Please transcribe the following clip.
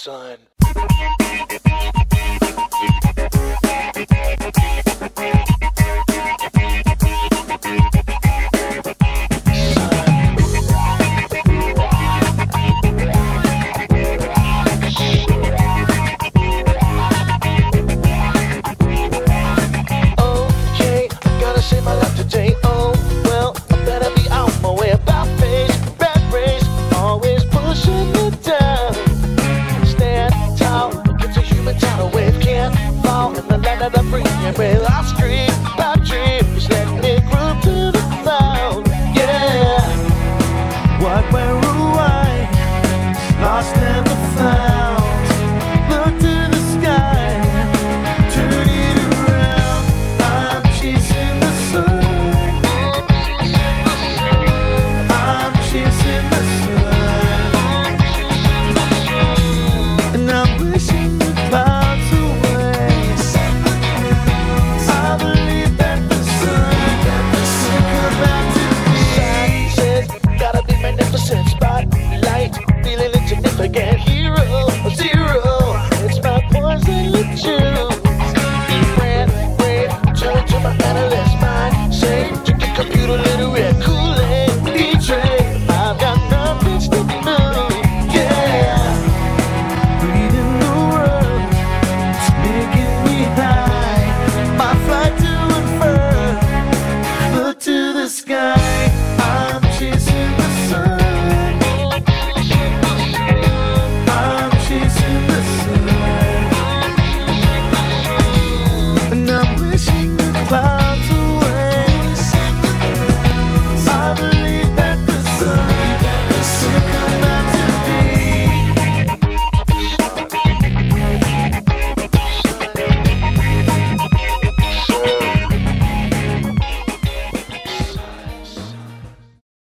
son. Okay, I gotta say my over.